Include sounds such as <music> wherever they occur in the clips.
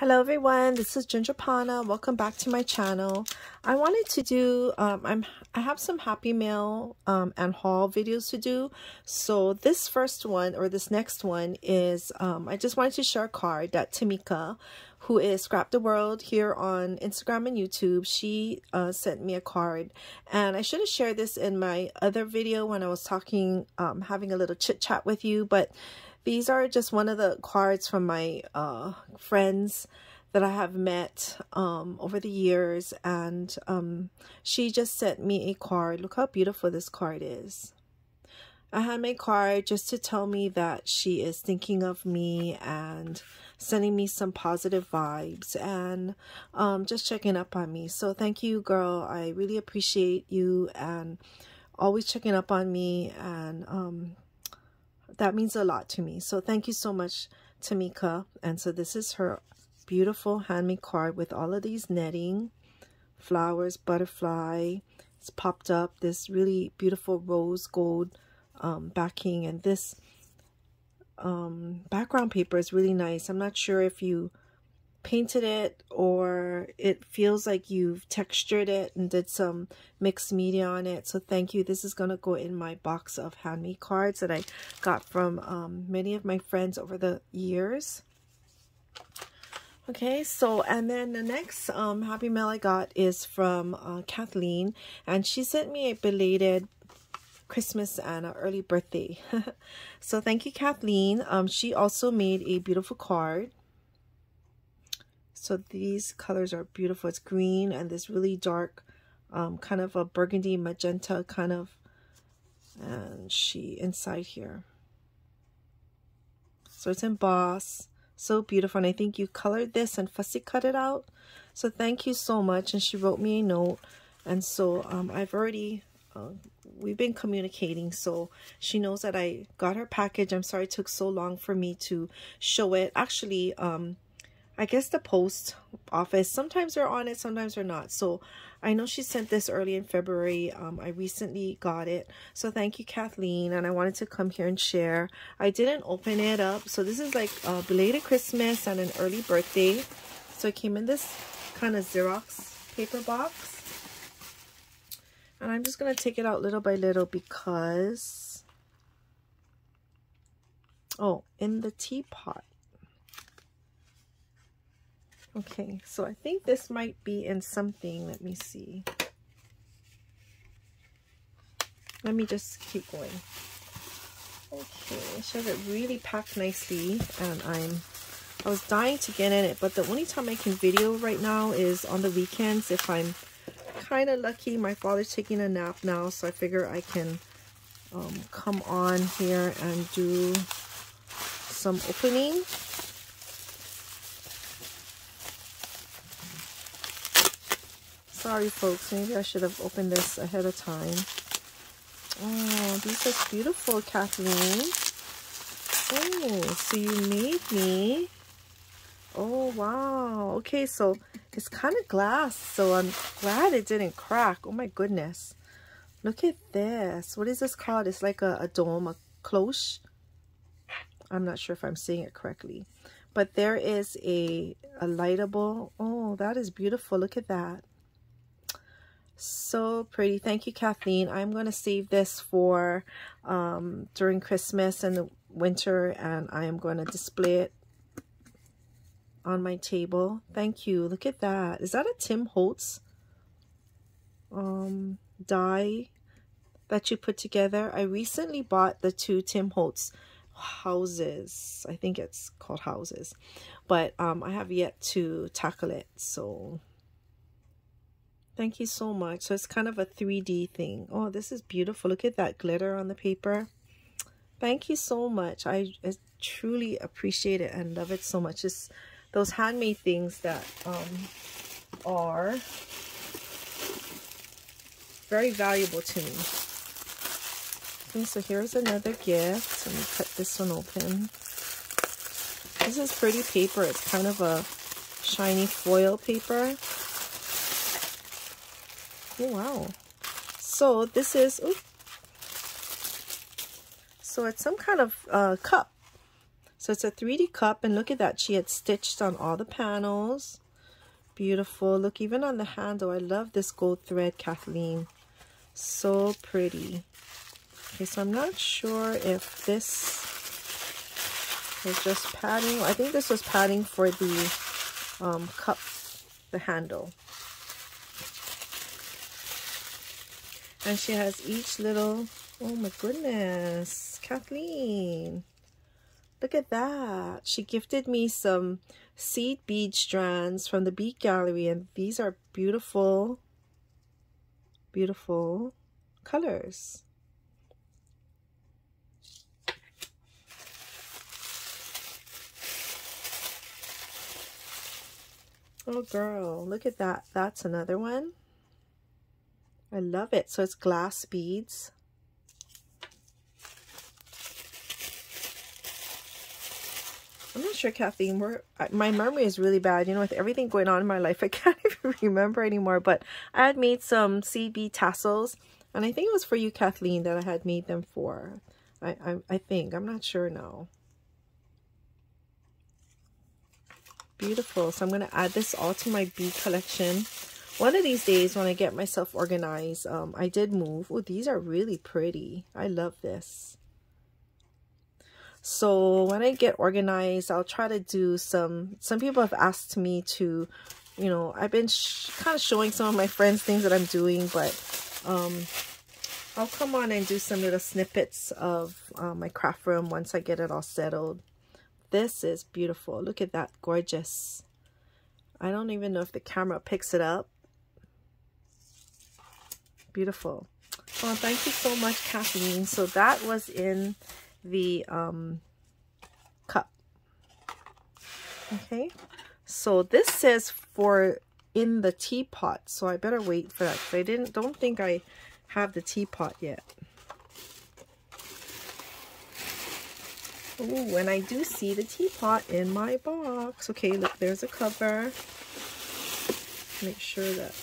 Hello everyone, this is Ginger Pana. Welcome back to my channel. I wanted to do, um, I'm, I have some Happy Mail um, and haul videos to do. So this first one, or this next one is, um, I just wanted to share a card that Tmika, who is Scrap the World here on Instagram and YouTube, she uh, sent me a card. And I should have shared this in my other video when I was talking, um, having a little chit chat with you, but these are just one of the cards from my uh, friends that I have met um, over the years. And um, she just sent me a card. Look how beautiful this card is. I had my card just to tell me that she is thinking of me and sending me some positive vibes and um, just checking up on me. So thank you, girl. I really appreciate you and always checking up on me and um, that means a lot to me. So thank you so much, Tmika. And so this is her beautiful handmade card with all of these netting, flowers, butterfly. It's popped up this really beautiful rose gold um, backing. And this um, background paper is really nice. I'm not sure if you painted it or it feels like you've textured it and did some mixed media on it so thank you this is going to go in my box of handmade cards that i got from um, many of my friends over the years okay so and then the next um, happy mail i got is from uh, kathleen and she sent me a belated Christmas and an early birthday. <laughs> so thank you, Kathleen. Um, she also made a beautiful card so these colors are beautiful. It's green and this really dark, um, kind of a burgundy magenta kind of, and she inside here. So it's embossed, so beautiful. And I think you colored this and fussy cut it out. So thank you so much. And she wrote me a note. And so um, I've already, uh, we've been communicating. So she knows that I got her package. I'm sorry it took so long for me to show it. Actually, um, I guess the post office, sometimes they're on it, sometimes they're not. So I know she sent this early in February. Um, I recently got it. So thank you, Kathleen. And I wanted to come here and share. I didn't open it up. So this is like a belated Christmas and an early birthday. So it came in this kind of Xerox paper box. And I'm just going to take it out little by little because... Oh, in the teapot. Okay, so I think this might be in something. Let me see. Let me just keep going. Okay, have it really packed nicely. And I'm, I was dying to get in it, but the only time I can video right now is on the weekends if I'm kind of lucky. My father's taking a nap now, so I figure I can um, come on here and do some opening. Sorry, folks. Maybe I should have opened this ahead of time. Oh, these are beautiful, Kathleen. Oh, so you made me. Oh, wow. Okay, so it's kind of glass, so I'm glad it didn't crack. Oh, my goodness. Look at this. What is this called? It's like a, a dome, a cloche. I'm not sure if I'm saying it correctly. But there is a, a lightable. Oh, that is beautiful. Look at that. So pretty. Thank you, Kathleen. I'm going to save this for um, during Christmas and the winter, and I am going to display it on my table. Thank you. Look at that. Is that a Tim Holtz um, die that you put together? I recently bought the two Tim Holtz houses. I think it's called houses. But um, I have yet to tackle it. So Thank you so much. So it's kind of a 3D thing. Oh, this is beautiful. Look at that glitter on the paper. Thank you so much. I, I truly appreciate it and love it so much. It's those handmade things that um, are very valuable to me. Okay, so here's another gift. Let me cut this one open. This is pretty paper. It's kind of a shiny foil paper. Oh, wow. So this is, so it's some kind of uh, cup. So it's a 3D cup and look at that. She had stitched on all the panels. Beautiful. Look, even on the handle. I love this gold thread, Kathleen. So pretty. Okay, so I'm not sure if this was just padding. I think this was padding for the um, cup, the handle. And she has each little, oh my goodness, Kathleen. Look at that. She gifted me some seed bead strands from the Bead Gallery. And these are beautiful, beautiful colors. Oh girl, look at that. That's another one. I love it. So it's glass beads. I'm not sure, Kathleen. We're, my memory is really bad. You know, with everything going on in my life, <laughs> I can't even remember anymore. But I had made some CB tassels. And I think it was for you, Kathleen, that I had made them for. I, I, I think. I'm not sure now. Beautiful. So I'm going to add this all to my bead collection. One of these days when I get myself organized, um, I did move. Oh, these are really pretty. I love this. So when I get organized, I'll try to do some, some people have asked me to, you know, I've been kind of showing some of my friends things that I'm doing, but um, I'll come on and do some little snippets of uh, my craft room once I get it all settled. This is beautiful. Look at that. Gorgeous. I don't even know if the camera picks it up. Beautiful. Well, thank you so much, Kathleen. So that was in the um, cup. Okay. So this says for in the teapot. So I better wait for that. I didn't don't think I have the teapot yet. Oh, and I do see the teapot in my box. Okay, look, there's a cover. Make sure that...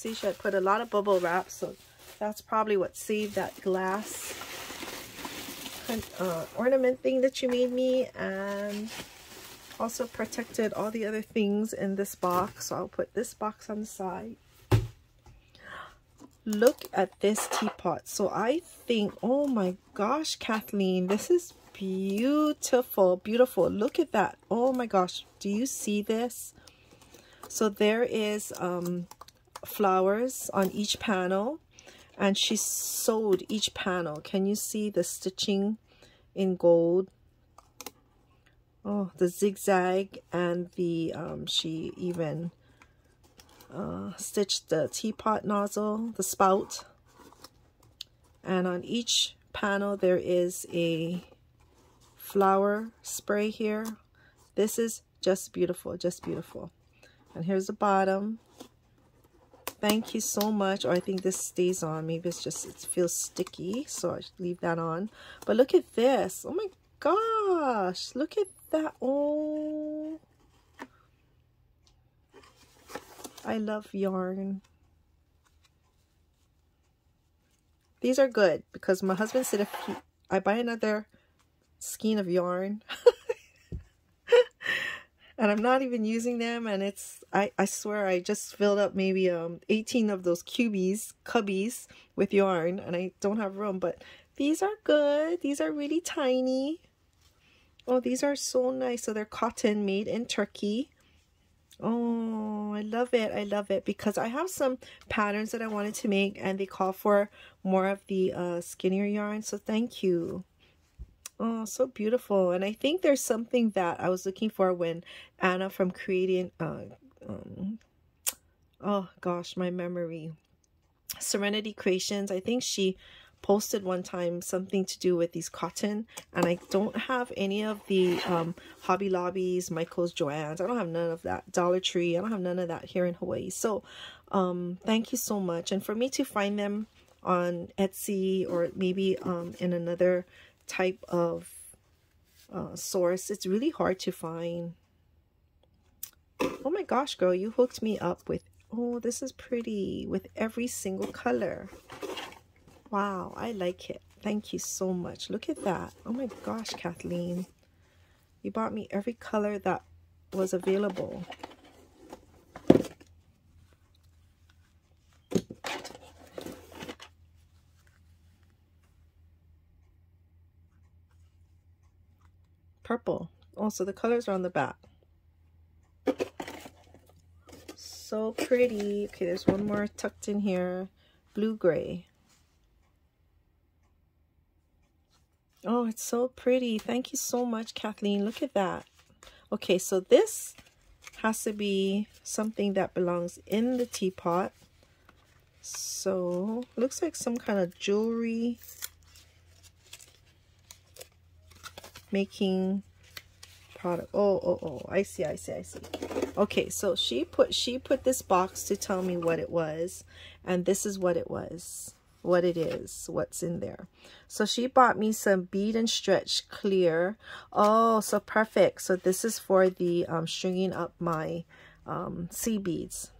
See, she had put a lot of bubble wrap, so that's probably what saved that glass uh, ornament thing that you made me. And also protected all the other things in this box. So I'll put this box on the side look at this teapot so i think oh my gosh kathleen this is beautiful beautiful look at that oh my gosh do you see this so there is um flowers on each panel and she sewed each panel can you see the stitching in gold oh the zigzag and the um she even uh, stitched the teapot nozzle, the spout. And on each panel there is a flower spray here. This is just beautiful, just beautiful. And here's the bottom. Thank you so much. Or I think this stays on. Maybe it's just, it feels sticky. So I leave that on. But look at this. Oh my gosh. Look at that. Oh. I love yarn. These are good because my husband said if he, I buy another skein of yarn <laughs> and I'm not even using them and it's I, I swear I just filled up maybe um 18 of those cubies cubbies with yarn and I don't have room but these are good these are really tiny oh these are so nice so they're cotton made in Turkey Oh, I love it. I love it because I have some patterns that I wanted to make and they call for more of the uh, skinnier yarn. So thank you. Oh, so beautiful. And I think there's something that I was looking for when Anna from Creating, uh, um, oh gosh, my memory. Serenity Creations, I think she posted one time something to do with these cotton and I don't have any of the um, Hobby Lobbies, Michael's, Joann's. I don't have none of that. Dollar Tree. I don't have none of that here in Hawaii. So um, thank you so much. And for me to find them on Etsy or maybe um, in another type of uh, source, it's really hard to find. Oh my gosh, girl, you hooked me up with, oh, this is pretty with every single color. Wow, I like it. Thank you so much. Look at that. Oh my gosh, Kathleen. You bought me every color that was available. Purple. Also, the colors are on the back. So pretty. Okay, there's one more tucked in here. Blue-gray. Oh, it's so pretty. Thank you so much, Kathleen. Look at that. Okay, so this has to be something that belongs in the teapot. So, looks like some kind of jewelry making product. Oh, oh, oh, I see, I see, I see. Okay, so she put she put this box to tell me what it was, and this is what it was what it is, what's in there. So she bought me some bead and stretch clear. Oh, so perfect. So this is for the um, stringing up my um, seed beads.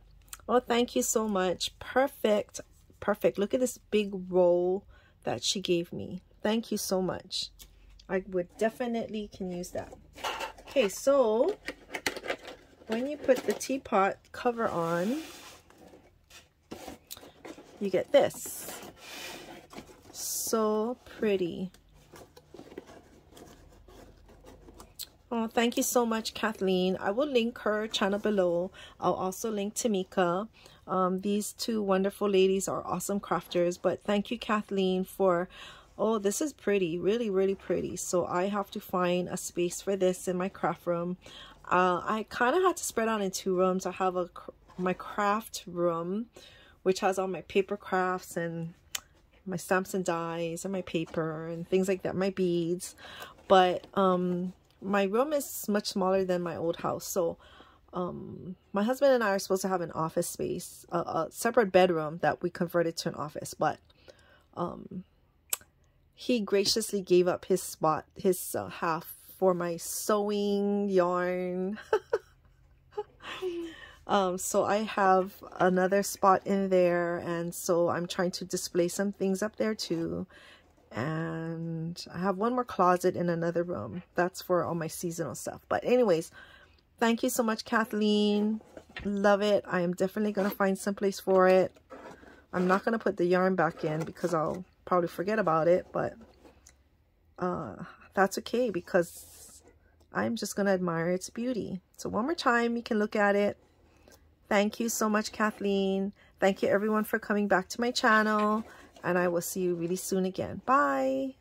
Oh, thank you so much. Perfect. Perfect. Look at this big roll that she gave me. Thank you so much. I would definitely can use that. Okay, so when you put the teapot cover on, you get this so pretty. Oh, thank you so much, Kathleen. I will link her channel below. I'll also link Tmika. Um, these two wonderful ladies are awesome crafters. But thank you, Kathleen, for... Oh, this is pretty. Really, really pretty. So I have to find a space for this in my craft room. Uh, I kind of had to spread out in two rooms. I have a my craft room, which has all my paper crafts and my stamps and dies and my paper and things like that, my beads. But um, my room is much smaller than my old house. So um, my husband and I are supposed to have an office space, a, a separate bedroom that we converted to an office. But um, he graciously gave up his spot, his uh, half for my sewing yarn. <laughs> Um, so I have another spot in there and so I'm trying to display some things up there too. And I have one more closet in another room. That's for all my seasonal stuff. But anyways, thank you so much, Kathleen. Love it. I am definitely going to find some place for it. I'm not going to put the yarn back in because I'll probably forget about it. But uh, that's okay because I'm just going to admire its beauty. So one more time, you can look at it. Thank you so much, Kathleen. Thank you everyone for coming back to my channel. And I will see you really soon again. Bye.